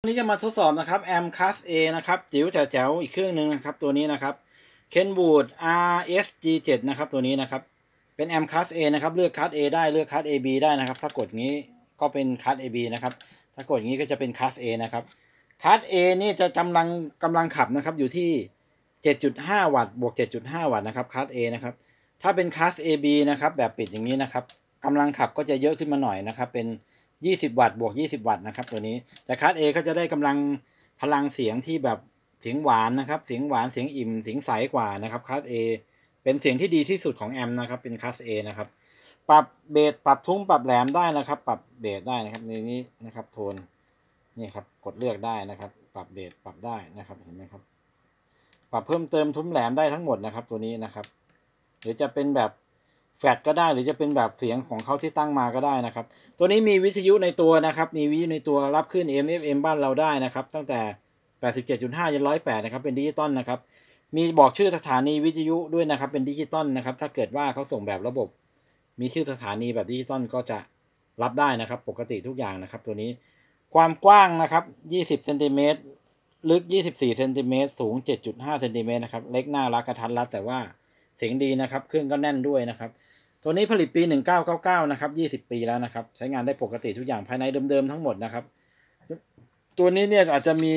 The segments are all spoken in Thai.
วันนี้จะมาทดสอบนะครับแอมคัส A นะครับจิ๋วแจ๋วๆอีกเครื่องหนึ่งนะครับ ตัวนี้นะครับ Kenwood RSG7 นะครับตัวนี้นะครับ เป็นแอมคัส A นะครับ เลือกคัส A ได้เลือกคัส AB ได้นะครับ ถ้ากดงี้ก็เป็นคัส AB นะครับ ถ้ากดงี้ก็จะเป็นคัส A นะครับคัส A นี่จะกำลังกำลังขับนะครับ อยู่ที่ 7.5 วัตต์บวก 7.5 วัตต์นะครับคัส A นะครับ ถ้าเป็นคัส AB นะครับ แบบปิดอย่างนี้นะครับกำลังขับก็จะเยอะขึ้นมาหน่อยนะครับ เป็น 20 วัตต์บวก 20 วัตต์นะครับตัวนี้ แต่คัส A ก็จะได้กำลังพลังเสียงที่แบบเสียงหวานนะครับ เสียงหวานเสียงอิ่มเสียงใสกว่านะครับคัส A เป็นเสียงที่ดีที่สุดของแอมนะครับเป็นคัส A นะครับปรับเบสปรับทุ้มปรับแหลมได้นะครับ ปรับเบสได้นะครับในนี้นะครับ โทนนี่ครับกดเลือกได้นะครับ ปรับเบสปรับได้นะครับเห็นไหมครับ ปรับเพิ่มเติมทุ้มแหลมได้ทั้งหมดนะครับ ตัวนี้นะครับ หรือจะเป็นแบบ แฟลก็ได้หรือจะเป็นแบบเสียงของเขาที่ตั้งมาก็ได้นะครับ ตัวนี้มีวิทยุในตัวนะครับ มีวิทยุในตัวรับคลื่น AM FM บ้านเราได้นะครับ ตั้งแต่ 87.5ยัน108 นะครับ เป็นดิจิตอลนะครับ มีบอกชื่อสถานีวิทยุด้วยนะครับ เป็นดิจิตอลนะครับ ถ้าเกิดว่าเขาส่งแบบระบบ มีชื่อสถานีแบบดิจิตอลก็จะรับได้นะครับ ปกติทุกอย่างนะครับ ตัวนี้ ความกว้างนะครับ 20เซนติเมตร ลึก 24เซนติเมตร สูง 7.5เซนติเมตรนะครับ เล็กน่ารักกระทัดรัดแต่ว่าเสียงดีนะครับ เครื่องก็แน่นด้วยนะครับ ตัวนี้ผลิตปี 1999 นะครับ 20 ปีแล้วนะครับ ใช้งานได้ปกติทุกอย่างภายในเดิมๆทั้งหมดนะครับ ตัวนี้เนี่ยอาจจะมี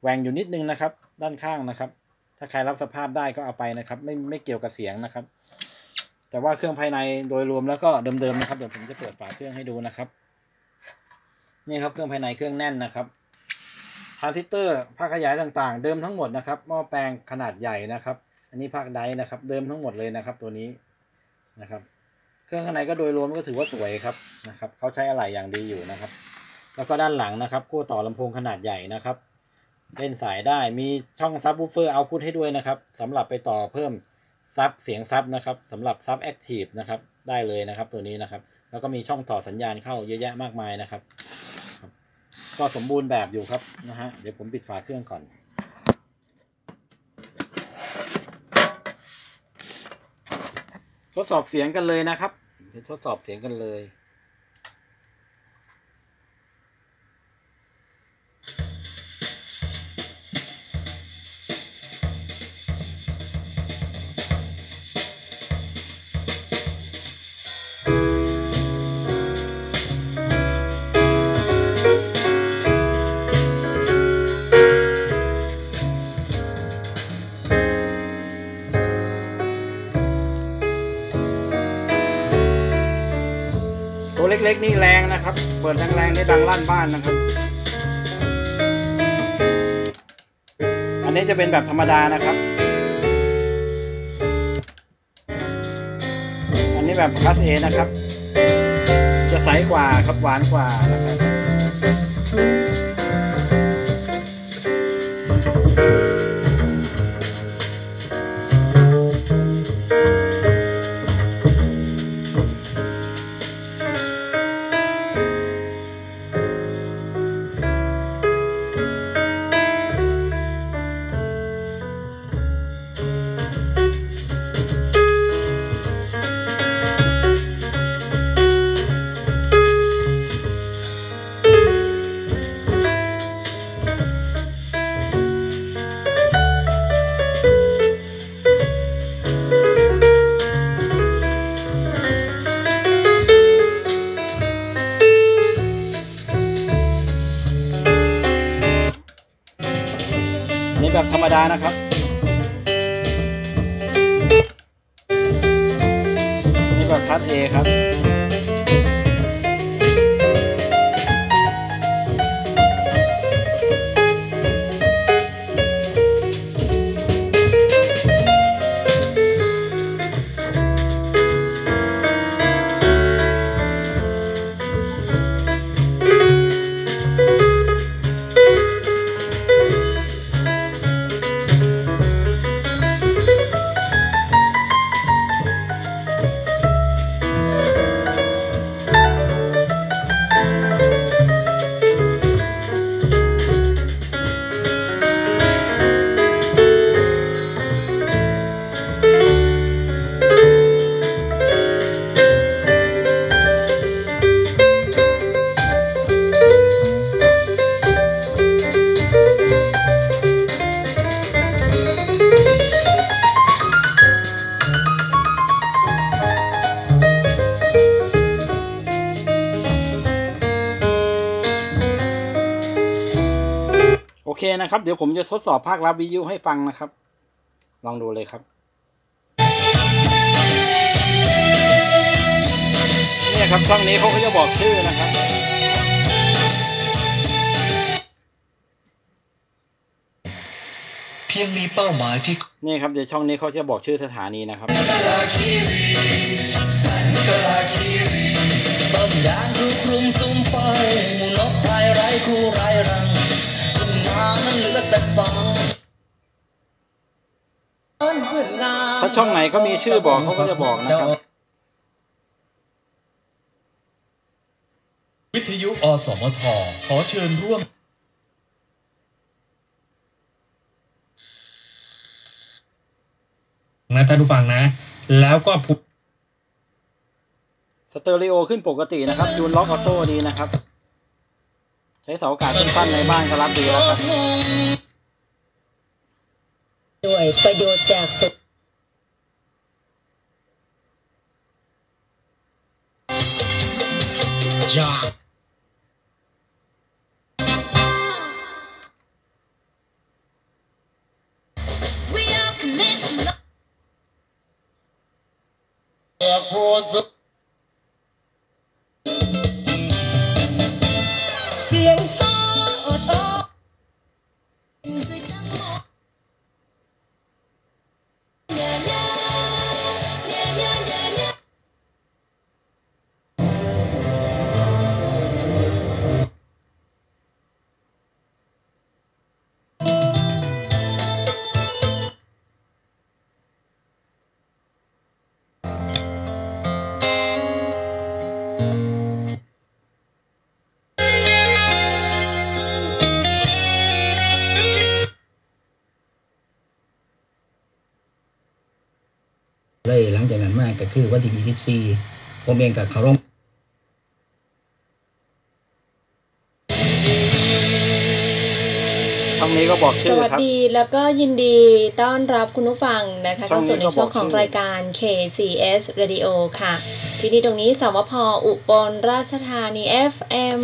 แหว่งอยู่นิดนึงนะครับ ด้านข้างนะครับ ถ้าใครรับสภาพได้ก็เอาไปนะครับ ไม่ไม่เกี่ยวกับเสียงนะครับ แต่ว่าเครื่องภายในโดยรวมแล้วก็เดิมๆนะครับเดี๋ยวผมจะเปิดฝาเครื่องให้ดูนะครับนี่ครับเครื่องภายในเครื่องแน่นนะครับทรานซิสเตอร์ภาคขยายต่างๆ เดิมทั้งหมดนะครับหม้อแปลงขนาดใหญ่นะครับ อันนี้ภาคไดนะครับ เดิมทั้งหมดเลยนะครับ ตัวนี้นะครับ เครื่องข้างในก็โดยรวมก็ถือว่าสวยครับนะครับเขาใช้อะไหล่อย่างดีอยู่นะครับ แล้วก็ด้านหลังนะครับขั้วต่อลำโพงขนาดใหญ่นะครับ เล่นสายได้มีช่อง subwoofer output ให้ด้วยนะครับสำหรับไปต่อเพิ่ม sub เสียง sub นะครับสำหรับ sub active นะครับได้เลยนะครับตัวนี้นะครับ แล้วก็มีช่องต่อสัญญาณเข้าเยอะแยะมากมายนะครับ ก็สมบูรณ์แบบอยู่ครับนะฮะเดี๋ยวผมปิดฝาเครื่องก่อน ทดสอบเสียงกันเลยนะครับ จะทดสอบเสียงกันเลย ล็กๆนี่แรงนะครับ เปิดแรงๆได้ดังลั่นบ้านนะครับ อันนี้จะเป็นแบบธรรมดานะครับ อันนี้แบบคลาสเอนะครับ จะใสกว่าครับหวานกว่านะครับ แบบธรรมดานะครับนี่แบบคลาสเอครับ เคนะครับ เดี๋ยวผมจะทดสอบภาครับวิทยุให้ฟังนะครับ ลองดูเลยครับเนี่ยครับช่องนี้เขาก็จะบอกชื่อนะครับ เพียงมีเป้าหมายที่นี่ครับเดี๋ยวช่องนี้เขาจะบอกชื่อสถานีนะครับ ช่องไหนเขามีชื่อบอกเขาก็จะบอกนะครับ วิทยุอสมทขอเชิญร่วม นะท่านผู้ฟังนะ แล้วก็พูสเตอริโอขึ้นปกตินะครับยูนล็อกออโต้ดีนะครับ ใช้เสาอากาศสั้นๆในบ้านก็รับดีแล้วครับ ด้วยประโยชน์จากสุ จากเเลยหลังจากนั้นมาก็คือวันที่ 24 ผมเองกับเขาร่วมช่องนี้ก็บอกสชื่อวัสครับ ดีแล้วก็ยินดีต้อนรับคุณผู้ฟังนะคะช่องเข้านี้สู่ในช่วงก็บอกของชื่อ รายการ KCS Radio ค่ะ ที่นี่ตรงนี้สวพอุบลราชธานี FM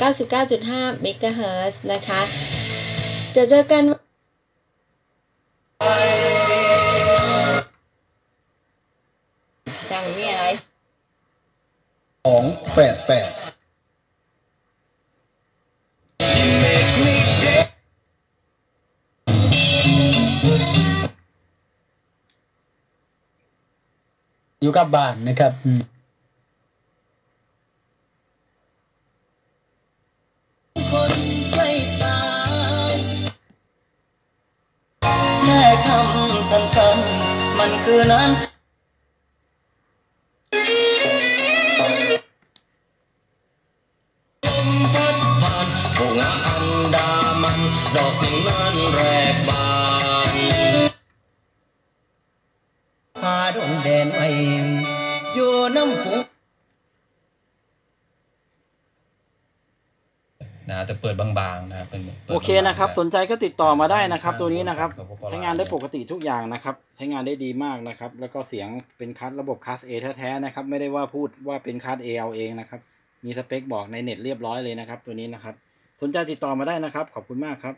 99.5 MHz นะคะ จะเจอกัน องแปดแปดอยู่กับบ้านนะครับคนไม่ตายแค่คำสั้นๆมันคือนั้นานทุ่งอันดามันดอกนั้นแรกบานพาดงแดนไว้อยู่น้ำฝูงนะแต่เปิดบางๆนะครับเป็นปิดโอเคนะครับ สนใจก็ติดต่อมาได้นะครับ ตัวนี้นะครับขอบคุณใช้งานได้ปกติทุกอย่างนะครับ ใช้งานได้ดีมากนะครับ แล้วก็เสียงเป็นคัสระบบคัส A แท้ๆนะครับ ไม่ได้ว่าพูดว่าเป็นคัส A เอาเองนะครับ มีสเปคบอกในเน็ตเรียบร้อยเลยนะครับ ตัวนี้นะครับ สนใจติดต่อมาได้นะครับ ขอบคุณมากครับ